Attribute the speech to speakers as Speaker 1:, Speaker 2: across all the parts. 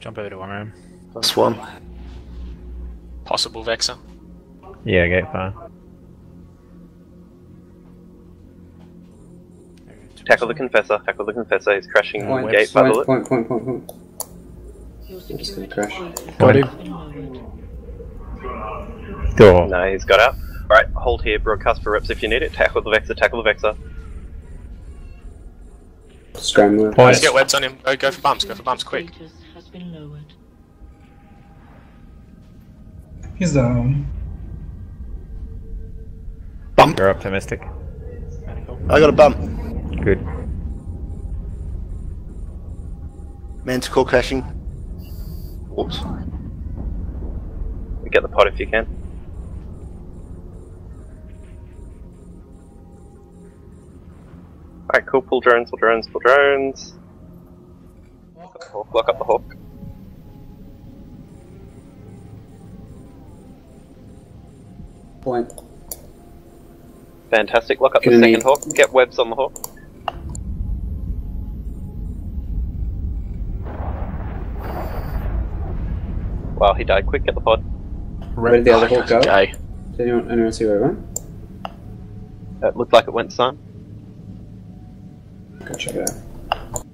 Speaker 1: Jump over to one room.
Speaker 2: Plus one.
Speaker 3: Possible Vexor.
Speaker 4: Yeah, gate fire.
Speaker 5: Tackle the Confessor, tackle the Confessor, he's crashing
Speaker 6: Point,
Speaker 5: gate by the
Speaker 6: point, point, point, point, point. I'm just gonna crash.
Speaker 7: status
Speaker 1: Got
Speaker 7: has
Speaker 1: him.
Speaker 7: been lowered.
Speaker 4: Door.
Speaker 5: No, he's got out. Alright, hold here, broadcast for reps if you need it. Tackle the Vexor, tackle the Vexor.
Speaker 6: Scrambler.
Speaker 3: Let's get webs on him. Go, go for bumps, go for bumps, quick.
Speaker 8: He's down.
Speaker 2: Bump.
Speaker 4: You're optimistic.
Speaker 2: I got a bump.
Speaker 4: Good.
Speaker 2: Manticore crashing. Whoops.
Speaker 5: Get the pot if you can. Alright, cool. Pull drones, pull drones, pull drones. Lock up the hawk, lock up the hawk.
Speaker 6: Point.
Speaker 5: Fantastic. Lock up the
Speaker 6: Gonna
Speaker 5: second
Speaker 6: need-
Speaker 5: hawk. Get webs on the hawk. Wow, he died quick. Get the pod.
Speaker 6: Where did the other hawk go?
Speaker 3: Okay.
Speaker 6: Did anyone, anyone see where it went?
Speaker 5: It looked like it went sun.
Speaker 6: Go check it out.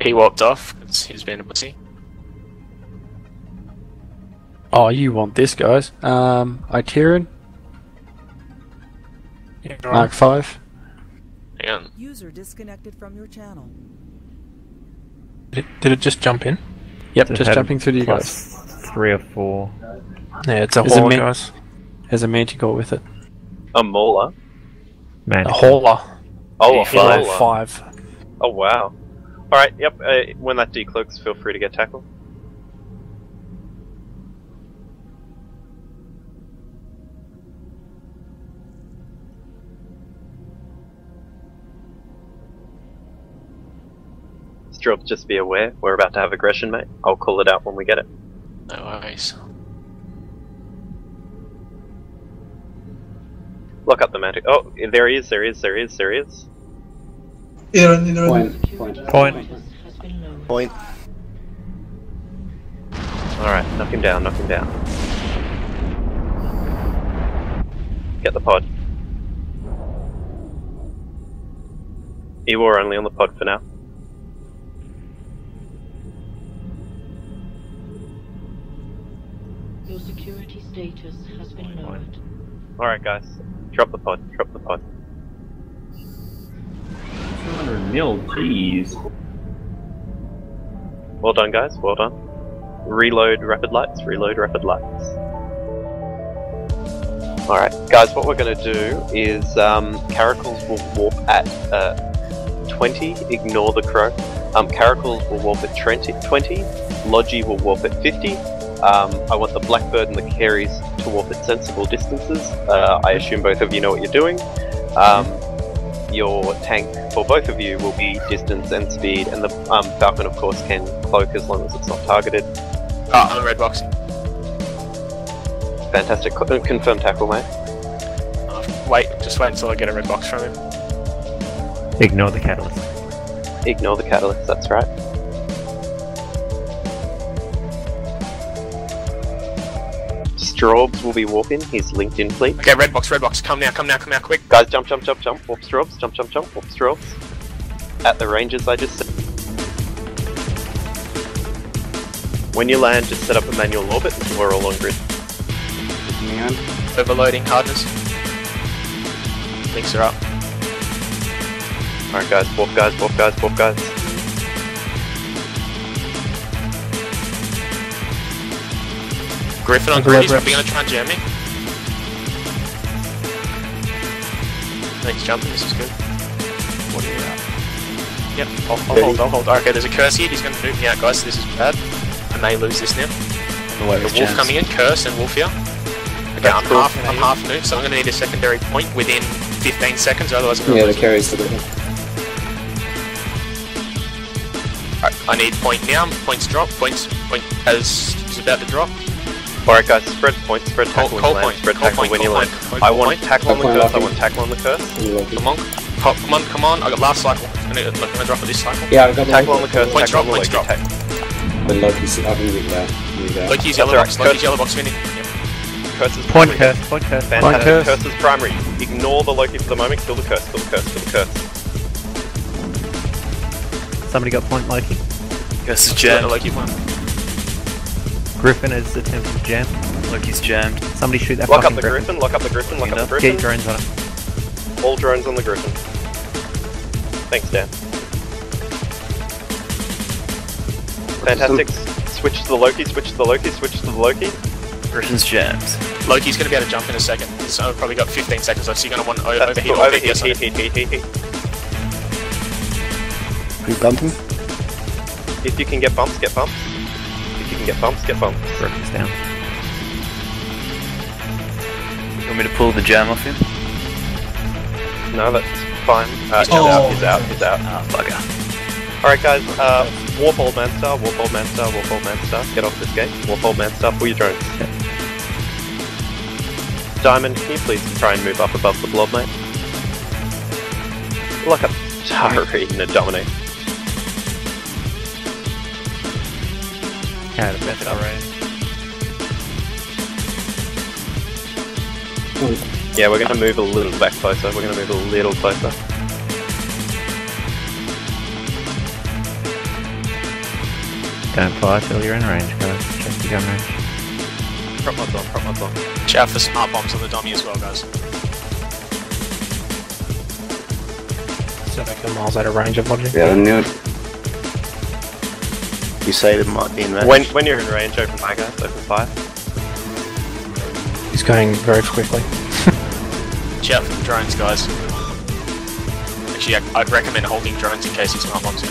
Speaker 3: He walked off because he's been a pussy.
Speaker 1: Oh, you want this, guys? Um, Iteron,
Speaker 3: Yeah,
Speaker 1: Mark Five.
Speaker 3: Hang on.
Speaker 9: User disconnected from your channel.
Speaker 10: Did it, did it just jump in?
Speaker 1: Yep,
Speaker 4: Just
Speaker 1: just jumping through to you guys.
Speaker 4: Plus three or four.
Speaker 10: Yeah, it's a
Speaker 1: Is
Speaker 10: hauler,
Speaker 1: me?
Speaker 10: guys.
Speaker 1: There's a manticore with it.
Speaker 5: A Maller.
Speaker 4: Man.
Speaker 10: A hauler.
Speaker 5: Oh,
Speaker 3: Yeah,
Speaker 5: a
Speaker 3: he's
Speaker 5: Maller.
Speaker 3: level
Speaker 10: Five.
Speaker 5: Oh wow. Alright, yep, uh, when that decloaks, feel free to get tackle. Strop, just be aware, we're about to have aggression, mate. I'll call it out when we get it.
Speaker 3: No worries.
Speaker 5: Lock up the mantic. Oh, there he is, there he is, there he is, there he is.
Speaker 8: Aaron, Aaron.
Speaker 6: Point. Point.
Speaker 4: Point.
Speaker 7: status has been lowered.
Speaker 2: Point.
Speaker 5: Alright, knock him down, knock him down. Get the pod. Ewar only on the pod for now.
Speaker 7: Status has been lowered.
Speaker 5: Alright guys, drop the pod, drop the pod.
Speaker 11: 200 mil, jeez.
Speaker 5: Well done guys, well done. Reload rapid lights, reload rapid lights. Alright, guys, what we're gonna do is um, Caracals will warp at uh, 20, ignore the crow. Um, Caracals will warp at 20, 20 Logi will warp at 50. Um, I want the Blackbird and the Keres to warp at sensible distances. Uh, I assume both of you know what you're doing. Um, your tank for both of you will be distance and speed, and the um, Falcon, of course, can cloak as long as it's not targeted.
Speaker 3: Oh, I'm red boxing.
Speaker 5: Fantastic. Co- uh, confirm tackle, mate.
Speaker 3: Oh, wait, just wait until I get a red box from him.
Speaker 4: Ignore the catalyst.
Speaker 5: Ignore the catalyst, that's right. Straubs will be warping, he's linked in fleet.
Speaker 3: Okay, red box, red box. Come now, come now, come now, quick.
Speaker 5: Guys, jump, jump, jump, jump, warp Straubs, jump, jump, jump, warp Straubs. At the ranges I just said. When you land, just set up a manual orbit and we're all on grid.
Speaker 6: On.
Speaker 3: Overloading hardness. Links are up.
Speaker 5: Alright guys, warp guys, warp guys, warp guys.
Speaker 3: Griffin on
Speaker 10: Over
Speaker 3: grid,
Speaker 10: red
Speaker 3: he's probably gonna try and jam me. Thanks, jumping, this is good. What are you at? Yep, I'll, I'll hold, I'll hold. Okay, there's a curse here, he's gonna nuke me out, guys, this is bad. I may lose this now.
Speaker 1: The way
Speaker 3: The wolf coming in, curse and wolf here. Okay, I'm
Speaker 5: cool.
Speaker 3: half, I'm half nuked, so I'm gonna need a secondary point within 15 seconds, otherwise I'm gonna
Speaker 6: Yeah, the
Speaker 3: lose.
Speaker 6: carries to the.
Speaker 3: Alright, I need point now, points drop, points, point has, is about to drop.
Speaker 5: Alright guys, spread point, spread
Speaker 3: Call,
Speaker 5: tackle when
Speaker 3: call
Speaker 5: you land, spread tackle
Speaker 3: point,
Speaker 5: when you land.
Speaker 3: point, call
Speaker 5: I
Speaker 3: point.
Speaker 5: want tackle on the curse, I want tackle on the curse.
Speaker 3: The monk. Pop, come on, come on. I got last cycle. I'm gonna, I'm drop it this cycle.
Speaker 6: Yeah, I got
Speaker 5: Tackle on the curse.
Speaker 3: Points
Speaker 5: tackle
Speaker 3: drop,
Speaker 5: on the
Speaker 3: points drop.
Speaker 5: tack-
Speaker 6: The Loki's. I've been with that.
Speaker 3: Loki's yellow box. Loki's yellow box winning. Yeah.
Speaker 5: Curse is
Speaker 4: Point
Speaker 5: primary.
Speaker 4: curse, point curse.
Speaker 5: Fantastic.
Speaker 1: curse.
Speaker 5: Curse is primary. Ignore the Loki for the moment. Kill the curse. Kill the curse. Kill the curse.
Speaker 4: Somebody got point Loki.
Speaker 12: Curse is
Speaker 3: Yeah, the
Speaker 12: jammed.
Speaker 3: Loki one.
Speaker 4: Griffin is attempting to jam.
Speaker 12: Loki's jammed.
Speaker 4: Somebody shoot that
Speaker 5: Lock up
Speaker 4: fucking
Speaker 5: the
Speaker 4: Griffin.
Speaker 5: Griffin. Lock up the Griffin. Lock up the Griffin.
Speaker 4: Get drones on it.
Speaker 5: All drones on the Griffin. Thanks, Dan. Fantastic. Switch to the Loki. Switch to the Loki. Switch to the Loki.
Speaker 12: Griffin's jammed.
Speaker 3: Loki's gonna be able to jump in a second. So I've probably got 15 seconds left. So you're gonna want o-
Speaker 5: That's
Speaker 3: overheat
Speaker 5: cool.
Speaker 3: or
Speaker 5: Overheat.
Speaker 3: overheat.
Speaker 5: Heat. Heat. Heat. Heat. Heat.
Speaker 2: We bump him?
Speaker 5: If you can get bumps, get bumps. If you can get bumps, get bumps.
Speaker 4: Griffin's down.
Speaker 12: You want me to pull the jam off him?
Speaker 5: No, that's fine. Uh, he's
Speaker 8: Oh.
Speaker 5: out. He's out. He's out.
Speaker 12: Ah, bugger.
Speaker 5: Alright guys, uh, Warp Old Man Star, Warp Old Man Star, Warp Old Man Star, get off this gate. Warp Old Man Star, pull your drones. Diamond, can you please try and move up above the blob, mate? Look up Tareen and Dominate.
Speaker 4: Out of bed already.
Speaker 5: Yeah, we're gonna move a little back closer, we're gonna move a little closer.
Speaker 4: Don't fire till you're in range, guys. Check your gun range.
Speaker 5: Prop mods on, prop mods on.
Speaker 3: Watch out for smart bombs on the dummy as well, guys.
Speaker 10: So they can miles out of range of logic.
Speaker 6: Yeah, I knew it.
Speaker 2: You say it might be in range.
Speaker 5: When, when you're in range, open fire guys, open fire.
Speaker 10: He's going very quickly.
Speaker 3: Watch out for the drones, guys. Actually, I- I'd recommend holding drones in case he's not bombs in.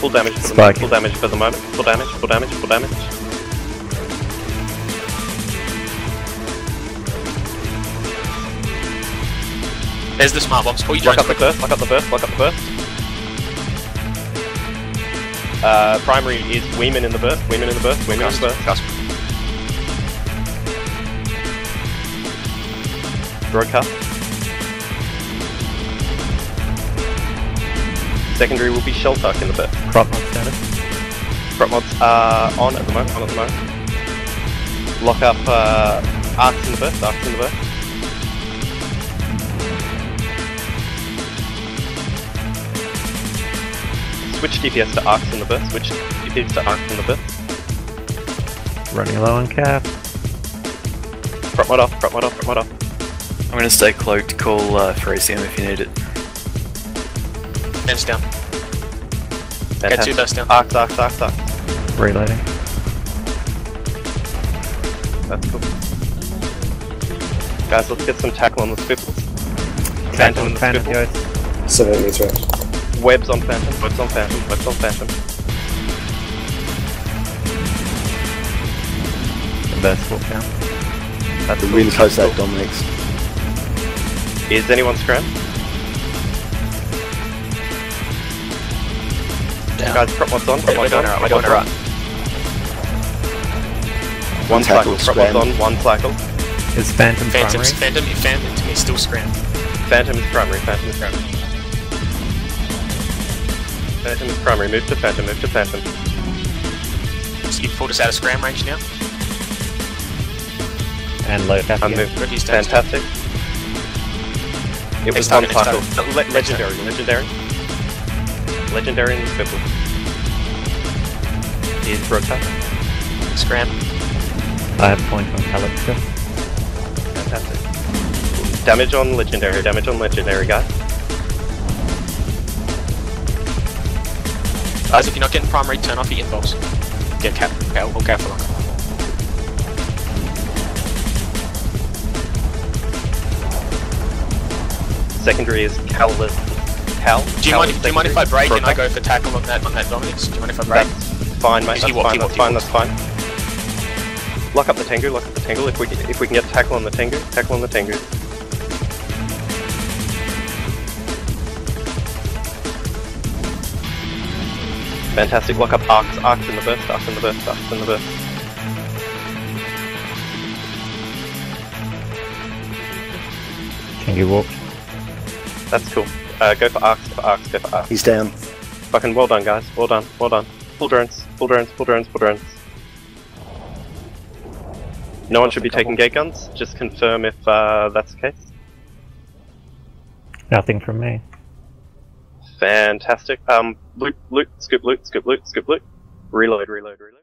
Speaker 5: Full damage for the moment, full damage for the moment, full damage, full damage, full damage.
Speaker 3: There's the smart bombs. Pull your
Speaker 5: Lock up the
Speaker 3: quickly.
Speaker 5: burst, lock up the burst, lock up the burst. Uh, primary is Weeman in the burst, Weeman in the burst, Weeman in the burst.
Speaker 3: Cusp.
Speaker 5: Broadcast. Secondary will be Sheltuck in the burst.
Speaker 4: Prop mod status.
Speaker 5: Prop mods are on at the moment, on at the moment. Lock up uh, Arcs in the burst, Arcs in the burst. Switch DPS to Arcs in the burst, switch DPS to Arcs in the burst.
Speaker 4: Running low on cap.
Speaker 5: Prop mod off, prop mod off, prop mod off.
Speaker 12: I'm gonna stay cloaked to call uh, Frasium if you need it.
Speaker 3: Fence down. Get two
Speaker 5: Fantastic.
Speaker 3: bursts down.
Speaker 5: Arcs, Arcs, Arcs, Arcs.
Speaker 4: Reloading.
Speaker 5: That's cool. Guys, let's get some tackle on the spiffles. Phantom in the
Speaker 4: Phantom
Speaker 5: spiffles.
Speaker 4: goes.
Speaker 6: Seven meter range.
Speaker 5: Webs on Phantom, webs on Phantom, webs on Phantom.
Speaker 4: The burst walk down.
Speaker 5: That's
Speaker 2: We're really close that
Speaker 5: Dominix. Is anyone scram?
Speaker 3: Down.
Speaker 5: Guys, prop mods on, prop
Speaker 3: We're
Speaker 5: mods
Speaker 3: doing
Speaker 5: on,
Speaker 3: alright, we're
Speaker 5: prop
Speaker 3: doing
Speaker 5: mods on. One
Speaker 2: Tackle,
Speaker 5: cycle, prop mods on, one cycle.
Speaker 4: Is Phantom
Speaker 3: Phantom's
Speaker 4: primary?
Speaker 3: Phantom, if Phantom to me still scram.
Speaker 5: Phantom is primary, Phantom is primary. Phantom is primary, move to Phantom, move to Phantom.
Speaker 3: So you've pulled us out of scram range now.
Speaker 4: And low cap
Speaker 5: I'm
Speaker 4: again.
Speaker 5: moved. Fantastic. It was
Speaker 3: Next
Speaker 5: one
Speaker 3: target,
Speaker 5: cycle. Le- legendary, legendary. Legendary in the purple. Is broadcast.
Speaker 3: Scram.
Speaker 4: I have point on pallet still.
Speaker 5: Fantastic. Damage on legendary, damage on legendary, guys.
Speaker 3: Guys, if you're not getting primary, turn off your inbox. Get cap. Okay, we'll go for longer.
Speaker 5: Secondary is Cal. Cal.
Speaker 3: Do you
Speaker 5: Cal
Speaker 3: mind? Do you mind if I break and I go for tackle on that on that Dominix? Do you mind if I break?
Speaker 5: That's fine, mate. That's fine. That's fine.
Speaker 3: keep
Speaker 5: That's fine. Lock up the Tengu. Lock up the Tengu. If we can, if we can get tackle on the Tengu, tackle on the Tengu. Fantastic, lock up arcs, arcs in the burst, arcs in the burst, arcs in the burst.
Speaker 4: Can you walk?
Speaker 5: That's cool. Uh, go for arcs, for arcs, go for arcs.
Speaker 2: He's down.
Speaker 5: Fucking well done, guys. Well done, well done. Full drones, full drones, full drones, full drones. No one should be taking gate guns. Just confirm if uh, that's the case.
Speaker 4: Nothing from me.
Speaker 5: Fantastic. Um, loot, loot, scoop, loot, scoop, loot, scoop, loot. Reload, reload, reload.